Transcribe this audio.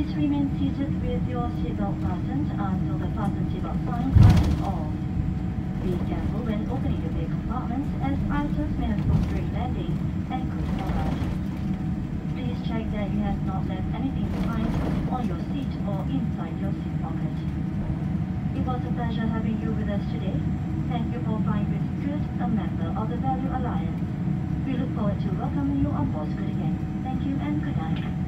Please remain seated with your seatbelt fastened until the fasten seatbelt sign turns off. Be careful when opening the big compartments as items may have gone during landing and could fall out. Please check that you have not left anything behind on your seat or inside your seat pocket. It was a pleasure having you with us today. Thank you for flying with Scoot, a member of the Value Alliance. We look forward to welcoming you on board Scoot again. Thank you and good night.